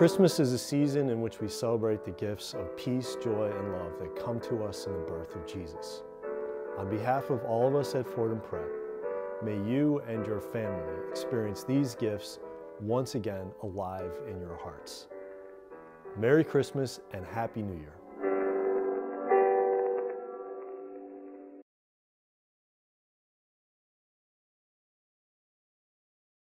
Christmas is a season in which we celebrate the gifts of peace, joy, and love that come to us in the birth of Jesus. On behalf of all of us at Fordham Prep, may you and your family experience these gifts once again alive in your hearts. Merry Christmas and Happy New Year.